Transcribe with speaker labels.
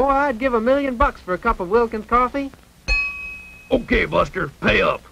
Speaker 1: Boy, I'd give a million bucks for a cup of Wilkins coffee.
Speaker 2: Okay, Buster, pay up.